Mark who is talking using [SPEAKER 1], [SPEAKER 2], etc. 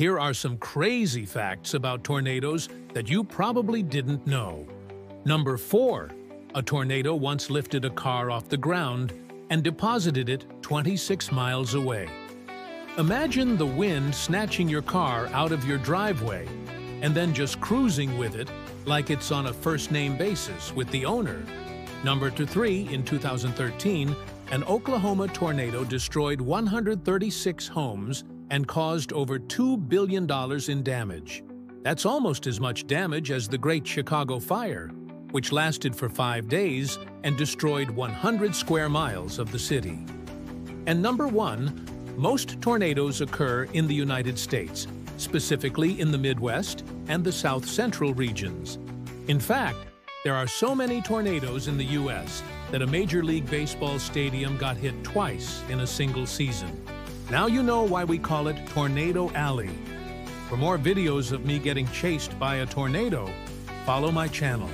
[SPEAKER 1] Here are some crazy facts about tornadoes that you probably didn't know. Number 4. A tornado once lifted a car off the ground and deposited it 26 miles away. Imagine the wind snatching your car out of your driveway and then just cruising with it like it's on a first-name basis with the owner. Number two, 3. In 2013, an Oklahoma tornado destroyed 136 homes and caused over $2 billion in damage. That's almost as much damage as the Great Chicago Fire, which lasted for five days and destroyed 100 square miles of the city. And number one, most tornadoes occur in the United States, specifically in the Midwest and the South Central regions. In fact, there are so many tornadoes in the U.S. that a Major League Baseball stadium got hit twice in a single season. Now you know why we call it Tornado Alley. For more videos of me getting chased by a tornado, follow my channel.